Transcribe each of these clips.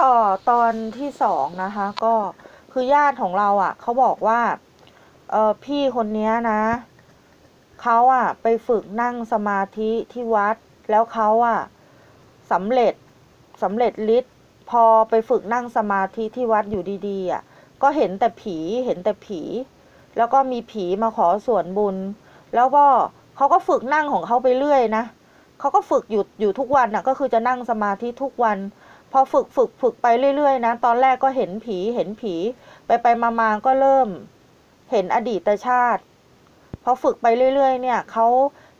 ต่อตอนที่สองนะคะ ก็คือญาติของเราอะเขาบอกว่า เออพี่คนเนี้ยนะเขาอะ ไปฝึกนั่งสมาธิที่วัด แล้วเขาอะสำเร็จสำเร็จฤทธิ์พอไปฝึกนั่งสมาธิที่วัดอยู่ดีๆอะ ก็เห็นแต่ผีเห็นแต่ผี แล้วก็มีผีมาขอส่วนบุญ แล้วก็เขาก็ฝึกนั่งของเขาไปเรื่อยนะเขาก็ฝึกอยู่อยู่ทุกวันอะ ก็คือจะนั่งสมาธิทุกวัน พอฝึกฝึกฝึกไปเรื่อยๆนะ ตอนแรกก็เห็นผีเห็นผี ไปไปมามาก็เริ่ม เห็นอดีตชาติ พอฝึกไปเรื่อยๆ เนี่ยเขา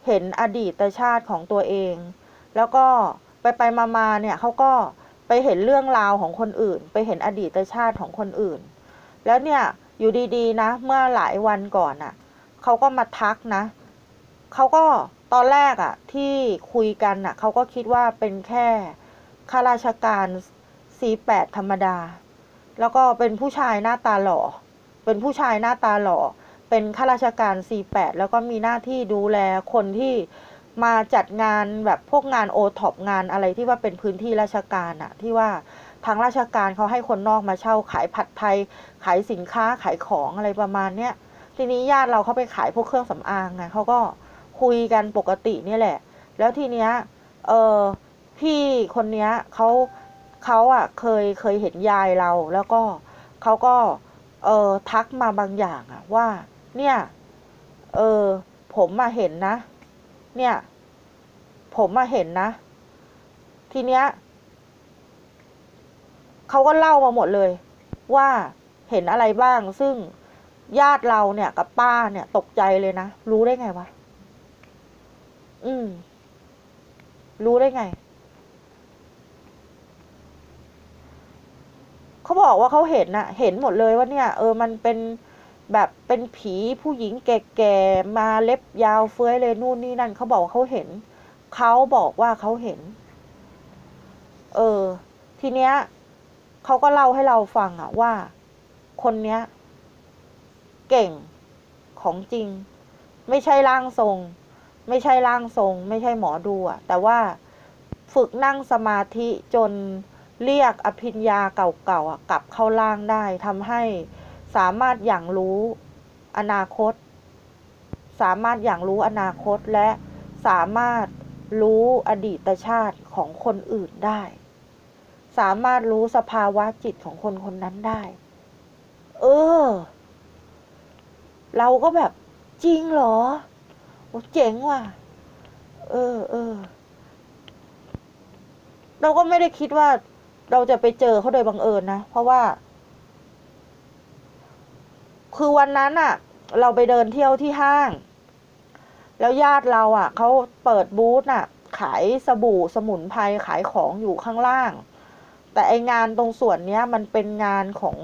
เห็นอดีตชาติของตัวเอง แล้วก็ไปไปมามาเนี่ยเขาก็ไปเห็นเรื่องราวของคนอื่น ไปเห็นอดีตชาติของคนอื่น แล้วเนี่ยอยู่ดีๆ นะ เมื่อหลายวันก่อนอะเขาก็มาทักนะเขาก็ตอนแรกอะที่คุยกันอะเขาก็คิดว่าเป็นแค่ ข้าราชการ C8 ธรรมดา แล้วก็เป็นผู้ชายหน้าตาหล่อ เป็นผู้ชายหน้าตาหล่อ เป็นข้าราชการ C8 แล้วก็มีหน้าที่ดูแลคนที่มาจัดงานแบบพวกงานโอท็อปงานอะไรที่ว่าเป็นพื้นที่ราชการอะที่ว่าทางราชการเขาให้คนนอกมาเช่าขายผัดไทย ขายสินค้าขายของอะไรประมาณเนี้ยทีนี้ญาติเราเขาไปขายพวกเครื่องสำอางไงเขาก็คุยกันปกตินี่แหละ แล้วทีเนี้ยเออ พี่คนเนี้ยเขาเขาอะเคยเคยเห็นยายเรา แล้วก็เขาก็ เออทักมาบางอย่างอะ ว่า เนี่ย เออผมมาเห็นนะ เนี่ย ผมมาเห็นนะ ทีเนี้ยเขาก็เล่ามาหมดเลย ว่าเห็นอะไรบ้าง ซึ่งญาติเราเนี่ยกับป้าเนี่ย ตกใจเลยนะ รู้ได้ไงวะ อืม รู้ได้ไง เขาบอกว่าเขาเห็นน่ะ เห็นหมดเลยว่าเนี่ย เออมันเป็นแบบเป็นผีผู้หญิงแก่ๆมาเล็บยาวเฟื้อยเลยนู่นนี่นั่นเขาบอกว่าเขาเห็นเขาบอกว่าเขาเห็น เออ ทีเนี้ยเขาก็เล่าให้เราฟังอะว่า คนเนี้ย เก่งของจริง ไม่ใช่ร่างทรง ไม่ใช่ร่างทรง ไม่ใช่หมอดูอะแต่ว่าฝึกนั่งสมาธิจน เรียกอภิญญาเก่าๆกลับเข้าร่างได้ทำให้สามารถอย่างรู้อนาคต สามารถอย่างรู้อนาคตและสามารถรู้อดีตชาติของคนอื่นได้ สามารถรู้สภาวะจิตของคนคนนั้นได้ เออ เราก็แบบจริงเหรอโอ้เจ๋งว่ะ เออเออเราก็ไม่ได้คิดว่า เราจะไปเจอเขาโดยบังเอิญนะ เพราะว่า คือวันนั้นอะเราไปเดินเที่ยวที่ห้าง แล้วญาติเราอะเขาเปิดบูธอะขายสบู่สมุนไพรขายของอยู่ข้างล่าง แต่ไอ้งานตรงส่วนเนี้ย มันเป็นงานของ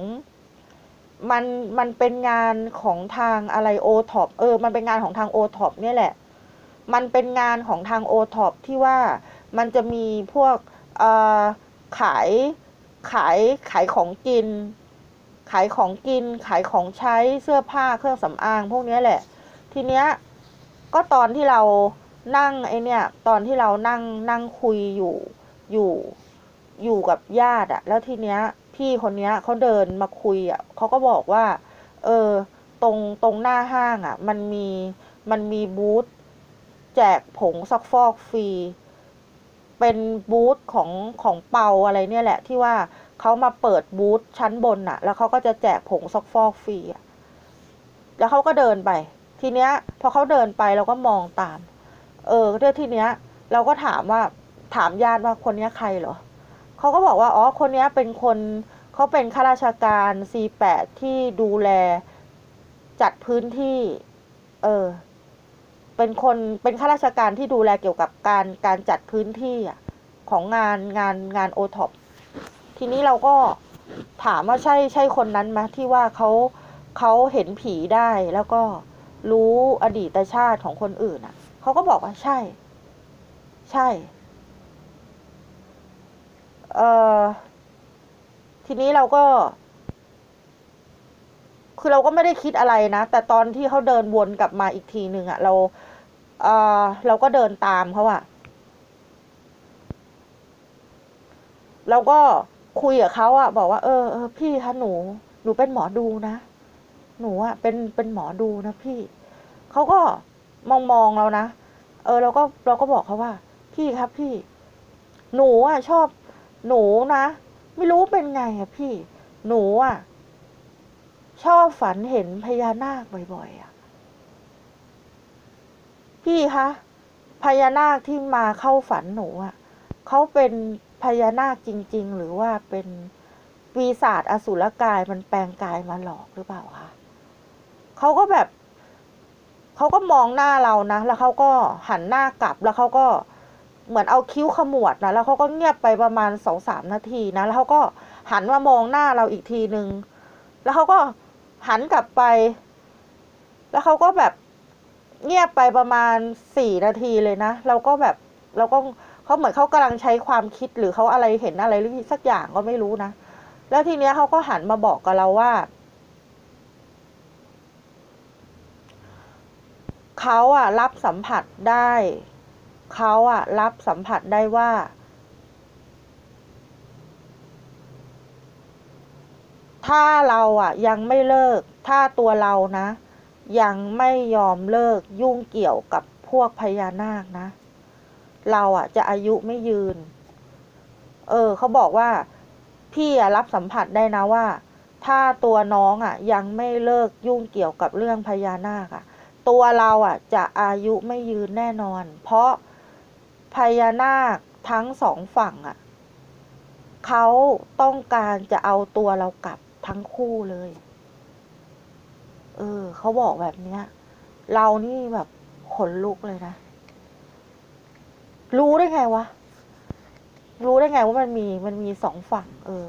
มันมันเป็นงานของทางอะไรโอท็อปเออ มันเป็นงานของทางโอท็อปเนี่ยแหละ มันเป็นงานของทางโอท็อปที่ว่ามันจะมีพวกเอ่อ ขายขายขายของกิน ขายของกิน ขายของใช้เสื้อผ้าเครื่องสำอางพวกนี้แหละ ทีเนี้ยก็ตอนที่เรานั่งไอเนี่ย ตอนที่เรานั่งนั่งคุยอยู่อยู่อยู่กับญาติอะแล้วทีเนี้ย พี่คนเนี้ยเขาเดินมาคุยอะเขาก็บอกว่า เออตรงตรงหน้าห้างอะมันมีมันมีบูธแจกผงซักฟอกฟรี เป็นบูธของของเปาอะไรเนี่ยแหละ ที่ว่าเขามาเปิดบูธชั้นบนน่ะ แล้วเขาก็จะแจกผงซักฟอกฟรีอะแล้วเขาก็เดินไป ทีเนี้ย พอเขาเดินไปเราก็มองตาม เออเรื่องทีเนี้ย เราก็ถามว่าถามญาติว่าคนนี้ใครเหรอเขาก็บอกว่าอ๋อคนนี้เป็นคนเขาเป็นข้าราชการ C8 ที่ดูแลจัดพื้นที่ เออ เป็นคนเป็นข้าราชการที่ดูแลเกี่ยวกับการการจัดพื้นที่อะของงานงานงานโอท็อปทีนี้เราก็ถามว่าใช่ใช่คนนั้นไหมที่ว่าเขาเขาเห็นผีได้แล้วก็รู้อดีตชาติของคนอื่นอะเขาก็บอกว่าใช่ ใช่เอ่อทีนี้เราก็ คือเราก็ไม่ได้คิดอะไรนะ แต่ตอนที่เขาเดินวนกลับมาอีกทีหนึ่งอะเราเออเราก็เดินตามเขาอะเราก็คุยกับเขาอะบอกว่า เออเออพี่คะหนู หนูเป็นหมอดูนะ หนูอะเป็นเป็นหมอดูนะพี่เขาก็มองมองเรานะเออเราก็เราก็บอกเขาว่า พี่ครับพี่ หนูอะชอบ หนูนะ ไม่รู้เป็นไงอะพี่ หนูอะ ชอบฝันเห็นพญานาคบ่อยๆอะพี่คะพญานาคที่มาเข้าฝันหนูอะเขาเป็นพญานาคจริง ๆ หรือว่าเป็นปีศาจอสุรกายมันแปลงกายมาหลอกหรือเปล่าคะเขาก็แบบเขาก็มองหน้าเรานะ แล้วเขาก็หันหน้ากลับ แล้วเขาก็เหมือนเอาคิ้วขมวดนะ แล้วเขาก็เงียบไปประมาณสองสามนาทีนะ แล้วเขาก็หันมามองหน้าเราอีกทีนึง แล้วเขาก็ หันกลับไป แล้วเขาก็แบบเงียบไปประมาณสี่นาทีเลยนะ เราก็แบบเราก็เขาเหมือนเขากำลังใช้ความคิดหรือเขาอะไรเห็นอะไรหรือสักอย่างก็ไม่รู้นะ แล้วทีเนี้ยเขาก็หันมาบอกกับเราว่าเขาอะรับสัมผัสได้ เขาอะรับสัมผัสได้ว่า ถ้าเราอะยังไม่เลิก ถ้าตัวเรานะ ยังไม่ยอมเลิกยุ่งเกี่ยวกับพวกพญานาคนะ เราอะจะอายุไม่ยืน เออเขาบอกว่า พี่รับสัมผัสได้นะว่า ถ้าตัวน้องอะยังไม่เลิกยุ่งเกี่ยวกับเรื่องพญานาคอะตัวเราอะ จะอายุไม่ยืนแน่นอน เพราะพญานาคทั้งสองฝั่งอะเขาต้องการจะเอาตัวเรากลับ ทั้งคู่เลย เออ เขาบอกแบบเนี้ย เรานี่แบบขนลุกเลยนะ รู้ได้ไงวะ รู้ได้ไงว่ามันมีมันมีสองฝั่ง เออ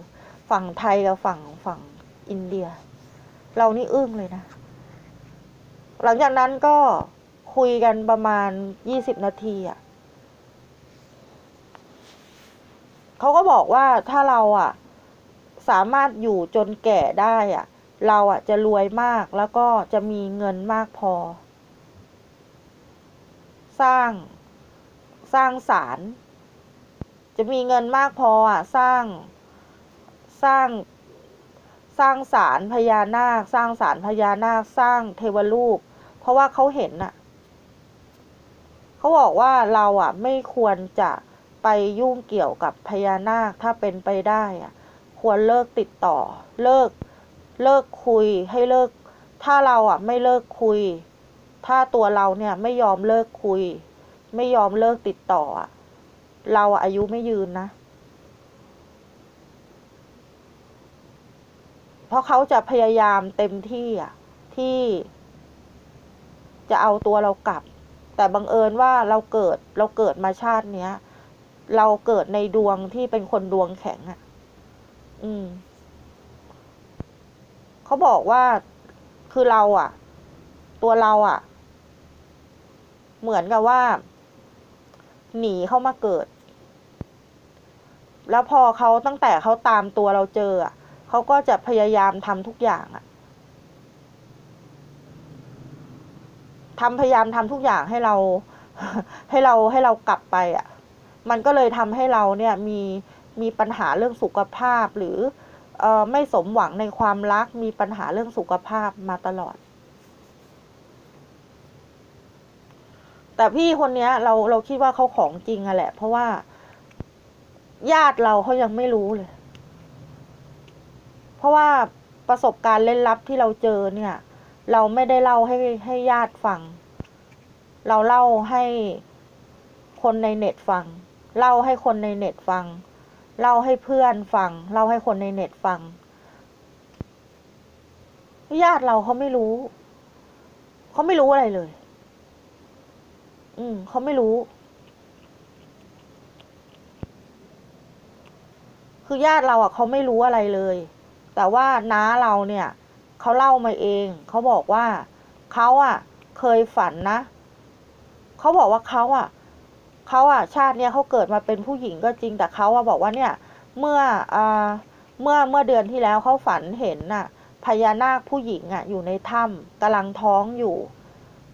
ฝั่งไทยกับฝั่งฝั่งอินเดีย เรานี่อึ้งเลยนะ หลังจากนั้นก็คุยกันประมาณยี่สิบนาทีอะเขาก็บอกว่าถ้าเราอะ สามารถอยู่จนแก่ได้อะเราอะจะรวยมากแล้วก็จะมีเงินมากพอ สร้างสร้างศาลจะมีเงินมากพออะสร้างสร้างสร้างศาลพญานาค สร้างศาลพญานาคสร้างเทวรูป เพราะว่าเขาเห็นน่ะเขาบอกว่าเราอะไม่ควรจะไปยุ่งเกี่ยวกับพญานาคถ้าเป็นไปได้อะ ควรเลิกติดต่อ เลิกเลิกคุยให้เลิก ถ้าเราอะไม่เลิกคุย ถ้าตัวเราเนี่ยไม่ยอมเลิกคุย ไม่ยอมเลิกติดต่ออะเราอายุไม่ยืนนะ เพราะเขาจะพยายามเต็มที่อะที่จะเอาตัวเรากลับ แต่บังเอิญว่าเราเกิดเราเกิดมาชาติเนี้ย เราเกิดในดวงที่เป็นคนดวงแข็งอะ อืมเขาบอกว่าคือเราอะตัวเราอะเหมือนกับว่า หนีเข้ามาเกิด แล้วพอเขาตั้งแต่เขาตามตัวเราเจออะเขาก็จะพยายามทำทุกอย่างอะทำพยายามทำทุกอย่างให้เรา ให้เราให้เรากลับไปอะมันก็เลยทำให้เราเนี่ยมี มีปัญหาเรื่องสุขภาพหรือออไม่สมหวังในความรัก มีปัญหาเรื่องสุขภาพมาตลอด แต่พี่คนเนี้ยเราเราคิดว่าเขาของจริงอะแหละ เพราะว่าญาติเราเขายังไม่รู้เลย เพราะว่าประสบการณ์เล่นลับที่เราเจอเนี่ย เราไม่ได้เล่าให้ให้ญาติฟัง เราเล่าให้คนในเน็ตฟัง เล่าให้คนในเน็ตฟัง เล่าให้เพื่อนฟัง เล่าให้คนในเน็ตฟัง ญาติเราเขาไม่รู้ เขาไม่รู้อะไรเลย อืมเขาไม่รู้ คือญาติเราอะเขาไม่รู้อะไรเลย แต่ว่าน้าเราเนี่ยเขาเล่ามาเอง เขาบอกว่าเขาอะ เคยฝันนะ เขาบอกว่าเขาอะ เขาอะชาติเนี้ยเขาเกิดมาเป็นผู้หญิงก็จริงแต่เขาอะบอกว่าเนี่ยเมื่ออ่าเมื่อเมื่อเดือนที่แล้วเขาฝันเห็นน่ะพญานาคผู้หญิงอะอยู่ในถ้ำกำลังท้องอยู่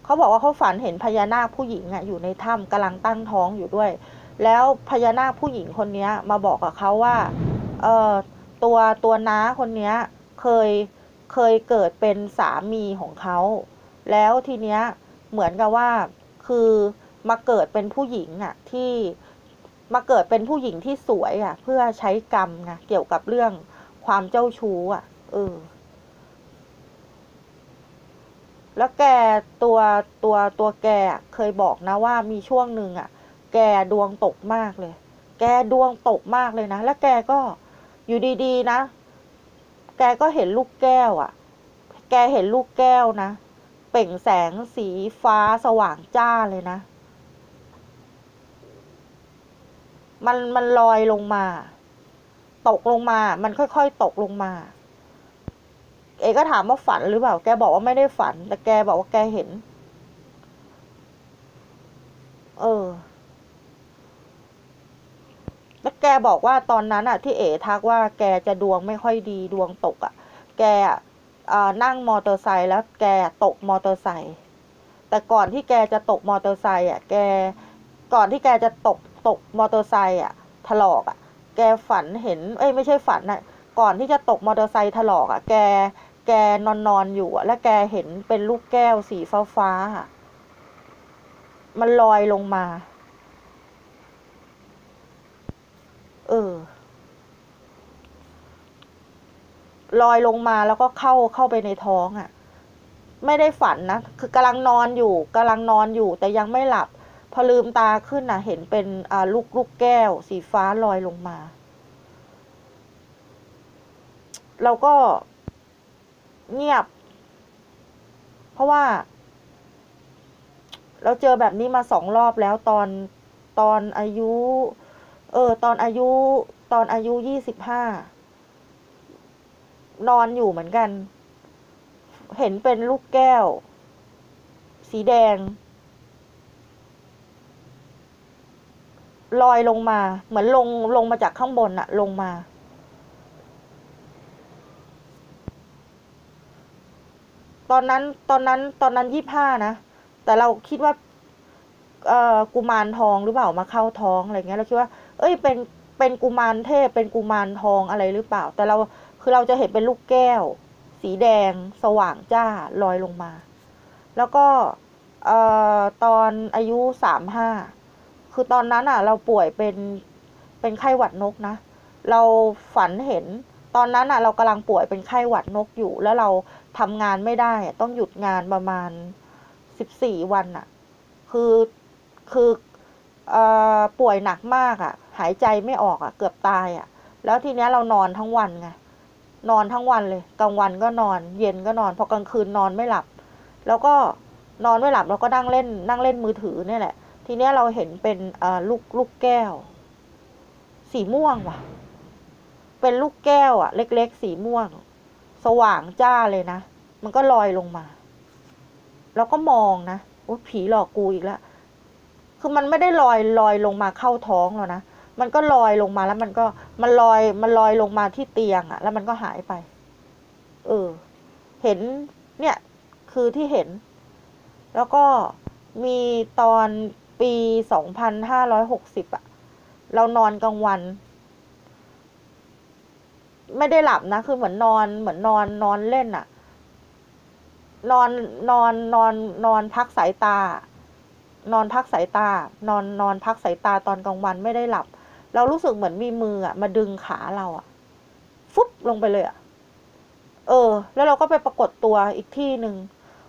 เขาบอกว่าเขาฝันเห็นพญานาคผู้หญิงอะอยู่ในถ้ำกำลังตั้งท้องอยู่ด้วย แล้วพญานาคผู้หญิงคนนี้มาบอกกับเขาว่าเออตัวตัวน้าคนเนี้ยเคยเคยเกิดเป็นสามีของเขา แล้วทีเนี้ยเหมือนกับว่าคือ มาเกิดเป็นผู้หญิงอะที่มาเกิดเป็นผู้หญิงที่สวยอะเพื่อใช้กรรมไงเกี่ยวกับเรื่องความเจ้าชู้อะเออแล้วแกตัวตัวตัวแกเคยบอกนะว่ามีช่วงหนึ่งอะแกดวงตกมากเลย แกดวงตกมากเลยนะ แล้วแกก็อยู่ดีๆนะ แกก็เห็นลูกแก้วอะแกเห็นลูกแก้วนะ เปล่งแสงสีฟ้าสว่างจ้าเลยนะ มันมันลอยลงมา ตกลงมา มันค่อยๆตกลงมา เอก็ถามว่าฝันหรือเปล่า แกบอกว่าไม่ได้ฝัน แต่แกบอกว่าแกเห็น เออ แล้วแกบอกว่าตอนนั้นอะที่เอ๋ทักว่าแกจะดวงไม่ค่อยดีดวงตกอะแกอะอ่านั่งมอเตอร์ไซค์แล้วแกตกมอเตอร์ไซค์แต่ก่อนที่แกจะตกมอเตอร์ไซค์อะแก ก่อนที่แกจะตก ตกมอเตอร์ไซค์อะถลอกอะ แกฝันเห็น เอ้ยไม่ใช่ฝันอะก่อนที่จะตกมอเตอร์ไซค์ถลอกอะ แก แกนอนนอนอยู่อะแล้วแกเห็นเป็นลูกแก้วสีฟ้าฟ้าๆอะมันลอยลงมา เออ ลอยลงมาแล้วก็เข้าเข้าไปในท้องอะ ไม่ได้ฝันนะ คือกำลังนอนอยู่กำลังนอนอยู่แต่ยังไม่หลับ พอลืมตาขึ้นน่ะเห็นเป็นลูกลูกแก้ว สีฟ้าลอยลงมา เราก็เงียบ เพราะว่า เราเจอแบบนี้มาสองรอบแล้วตอนตอนอายุ เออ ตอนอายุ ตอนอายุยี่สิบห้านอนอยู่เหมือนกัน เห็นเป็นลูกแก้ว สีแดง ลอยลงมา เหมือนลงลงมาจากข้างบนอะลงมา ตอนนั้นตอนนั้นตอนนั้นยี่ห้านะแต่เราคิดว่าเอ่อกุมารทองหรือเปล่ามาเข้าท้องอะไรเงี้ยเราคิดว่า เอ้ยเป็นเป็นกุมารเทพเป็นกุมารทองอะไรหรือเปล่า แต่เราคือเราจะเห็นเป็นลูกแก้ว สีแดง สว่างจ้าลอยลงมา แล้วก็เอ่อตอนอายุสามห้า คือตอนนั้นอะ เราป่วยเป็นเป็นไข้หวัดนกนะ เราฝันเห็นตอนนั้นอะ เรากำลังป่วยเป็นไข้หวัดนกอยู่ แล้วเราทำงานไม่ได้อะต้องหยุดงานประมาณสิบสี่วันอะ คือคือเอ่อป่วยหนักมากอะ หายใจไม่ออกอะ เกือบตายอะ แล้วทีเนี้ยเรานอนทั้งวันไงนอนทั้งวันเลยกลางวันก็นอน เย็นก็นอน พอกลางคืนนอนไม่หลับ แล้วก็นอนไม่หลับแล้วก็นั่งเล่นนั่งเล่นมือถือเนี่ยแหละ ทีเนี้ยเราเห็นเป็นลูกลูกแก้ว สีม่วงว่ะ เป็นลูกแก้วอะเล็กๆ สีม่วง สว่างจ้าเลยนะ มันก็ลอยลงมา แล้วก็มองนะโอ้ผีหลอกกูอีกแล้วคือมันไม่ได้ลอยลอยลงมาเข้าท้องแล้วนะมันก็ลอยลงมาแล้วมันก็มันลอยมันลอยลงมาที่เตียงอะแล้วมันก็หายไป เออ เห็นเนี่ย คือที่เห็น แล้วก็มีตอน ปีสองพันห้าร้อยหกสิบอะเรานอนกลางวัน ไม่ได้หลับนะ คือเหมือนนอนเหมือนนอนนอนเล่นอะนอนนอนนอนนอนพักสายตา นอนพักสายตา นอนนอนพักสายตาตอนกลางวันไม่ได้หลับ เรารู้สึกเหมือนมีมืออะมาดึงขาเราอะฟุบลงไปเลยอะเออ แล้วเราก็ไปปรากฏตัวอีกที่หนึ่ง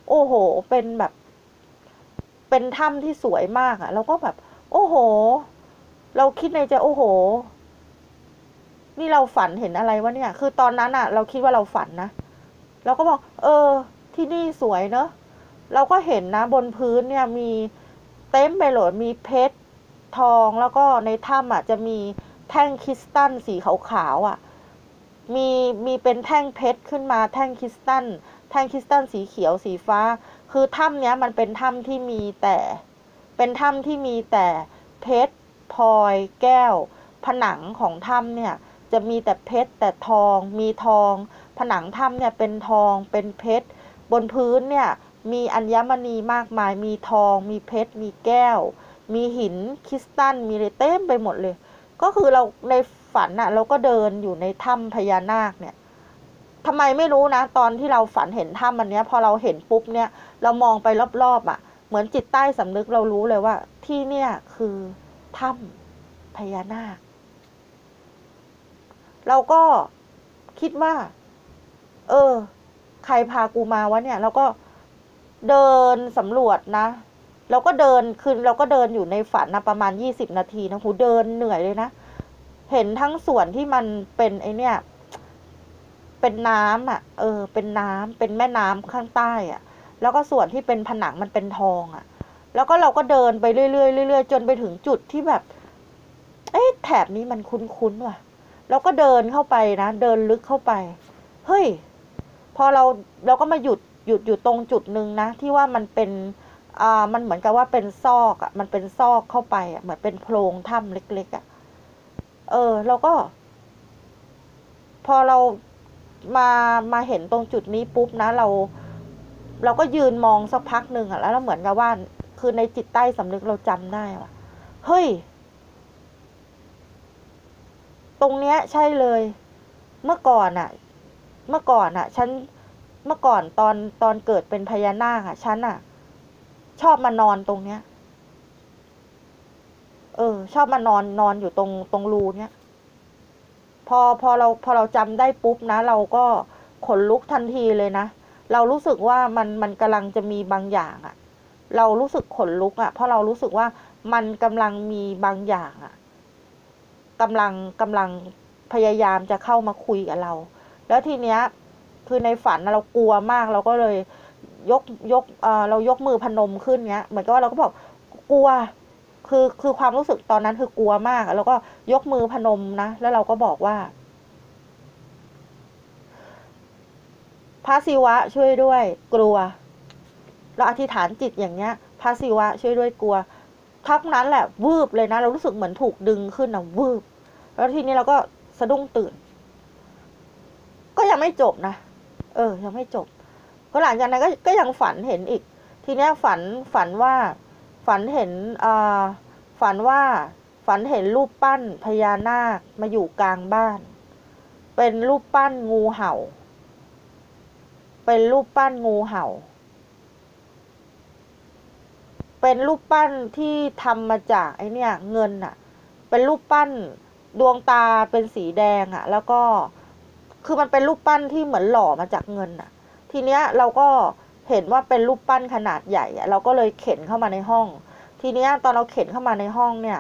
โอ้โห เป็นแบบ เป็นถ้ำที่สวยมากอะเราก็แบบ โอ้โห เราคิดในใจโอ้โห นี่เราฝันเห็นอะไรวะเนี่ย คือตอนนั้นอะเราคิดว่าเราฝันนะเราก็บอก เออ ที่นี่สวยเนอะเราก็เห็นนะบนพื้นเนี่ยมีเต็มไปหมดมีเพชรทองแล้วก็ในถ้ำอะจะมีแท่งคริสตัลสีขาวๆอะ มีมีเป็นแท่งเพชรขึ้นมาแท่งคริสตัลแท่งคริสตัลสีเขียวสีฟ้า คือถ้ำเนี้ยมันเป็นถ้ำที่มีแต่ เป็นถ้ำที่มีแต่เพชรพลอยแก้ว ผนังของถ้ำเนี่ยจะมีแต่เพชรแต่ทอง มีทอง ผนังถ้ำเนี่ยเป็นทองเป็นเพชรบนพื้นเนี่ยมีอัญมณีมากมาย มีทอง มีเพชร มีแก้ว มีหินคริสตัล มีอะไรเต็มไปหมดเลย ก็คือเราในฝันน่ะเราก็เดินอยู่ในถ้ำพญานาคเนี่ย ทำไมไม่รู้นะ ตอนที่เราฝันเห็นถ้ำอันเนี้ย พอเราเห็นปุ๊บเนี่ย เรามองไปรอบๆอะ่ะ เหมือนจิตใต้สำนึกเรารู้เลยว่า ที่เนี่ยคือถ้ำพญานาค เราก็คิดว่า เออ ใครพากูมาวะเนี่ย เราก็เดินสำรวจนะเราก็เดินคือเราก็เดินอยู่ในฝันนะประมาณยี่สิบนาทีนะหูเดินเหนื่อยเลยนะ เห็นทั้งส่วนที่มันเป็นไอเนี่ย เป็นน้ำอะ เออ เป็นน้ำเป็นแม่น้ำข้างใต้อะ แล้วก็ส่วนที่เป็นผนังมันเป็นทองอะ แล้วก็เราก็เดินไปเรื่อยๆเรื่อยๆจนไปถึงจุดที่แบบ เอ๊ะแถบนี้มันคุ้นๆว่ะเราก็เดินเข้าไปนะ เดินลึกเข้าไป เฮ้ย พอเราเราก็มาหยุดหยุดอยู่ตรงจุดหนึ่งนะ ที่ว่ามันเป็น อ่า มันเหมือนกับว่าเป็นซอกอะ มันเป็นซอกเข้าไปอะ เหมือนเป็นโพรงถ้ำเล็ก ๆ อะ เออ เราก็ พอเรา มามาเห็นตรงจุดนี้ปุ๊บนะเรา เราก็ยืนมองสักพักหนึ่งอะแล้วเราเหมือนกับว่า คือในจิตใต้สำนึกเราจำได้ว่าเฮ้ย ตรงเนี้ยใช่เลย เมื่อก่อนอะเมื่อก่อนอะฉันเมื่อก่อนตอนตอนเกิดเป็นพญานาคอะฉันอะชอบมานอนตรงเนี้ย เออ ชอบมานอนนอนอยู่ตรงตรงรูเนี้ย พอพอเราพอเราจำได้ปุ๊บนะ เราก็ขนลุกทันทีเลยนะ เรารู้สึกว่ามันมันกำลังจะมีบางอย่างอะเรารู้สึกขนลุกอะเพราะเรารู้สึกว่ามันกำลังมีบางอย่างอะกำลังกำลังพยายามจะเข้ามาคุยกับเรา แล้วทีเนี้ยคือในฝันเรากลัวมากเราก็เลยยกยกเออเรายกมือพนมขึ้นเงี้ย เหมือนกับว่าเราก็บอกกลัว คือคือความรู้สึกตอนนั้นคือกลัวมาก แล้วก็ยกมือพนมนะ แล้วเราก็บอกว่า พระศิวะช่วยด้วย กลัว เราอธิษฐานจิตอย่างเงี้ย พระศิวะช่วยด้วยกลัวทักนั้นแหละวืบเลยนะ เรารู้สึกเหมือนถูกดึงขึ้นนะวืบ แล้วทีนี้เราก็สะดุ้งตื่น ก็ยังไม่จบนะ เออ ยังไม่จบ ก็หลังจากนั้นก็ก็ยังฝันเห็นอีก ทีเนี้ยฝันฝันว่า ฝันเห็นอ่าฝันว่าฝันเห็นรูปปั้นพญานาคมาอยู่กลางบ้าน เป็นรูปปั้นงูเห่า เป็นรูปปั้นงูเห่า เป็นรูปปั้นที่ทำมาจากไอเนี่ยเงินอะเป็นรูปปั้นดวงตาเป็นสีแดงอะแล้วก็คือมันเป็นรูปปั้นที่เหมือนหล่อมาจากเงินอะทีเนี้ยเราก็ เห็นว่าเป็นรูปปั้นขนาดใหญ่เราก็เลยเข็นเข้ามาในห้อง ทีนี้ตอนเราเข็นเข้ามาในห้องเนี่ย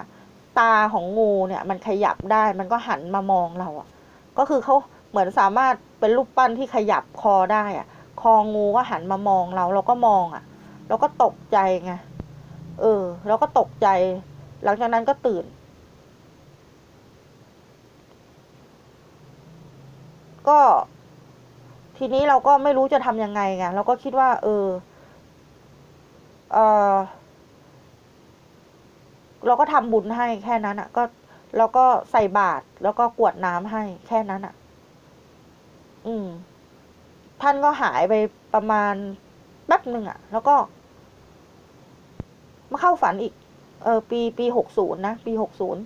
ตาของงูเนี่ยมันขยับได้มันก็หันมามองเราอะก็คือเขาเหมือนสามารถเป็นรูปปั้นที่ขยับคอได้อะคองูก็หันมามองเรา เราก็มองอะเราก็ตกใจไงเออ เราก็ตกใจ หลังจากนั้นก็ตื่น ก็ ทีนี้เราก็ไม่รู้จะทำยังไงไงเราก็คิดว่า เออเออเราก็ทำบุญให้แค่นั้นอะ่ะ ก็เราก็ใส่บาตรแล้วก็กวดน้ำให้แค่นั้นอะ่ะ อืม ท่านก็หายไปประมาณแป๊บหนึ่งอะ่ะ แล้วก็มาเข้าฝันอีก เออ ปีปีหกศูนย์นะปีหกศูนย์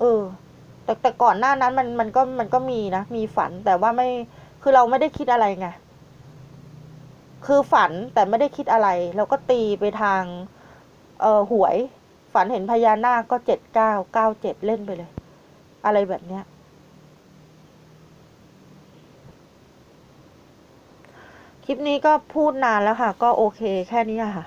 เออ แต่แต่ก่อนหน้านั้นมันมันก็มันก็มีนะมีฝันแต่ว่าไม่ คือเราไม่ได้คิดอะไรไง คือฝันแต่ไม่ได้คิดอะไร เราก็ตีไปทาง เออหวย ฝันเห็นพญานาคก็เจ็ดเก้าเก้าเจ็ดเล่นไปเลย อะไรแบบเนี้ย คลิปนี้ก็พูดนานแล้วค่ะ ก็โอเคแค่นี้ค่ะ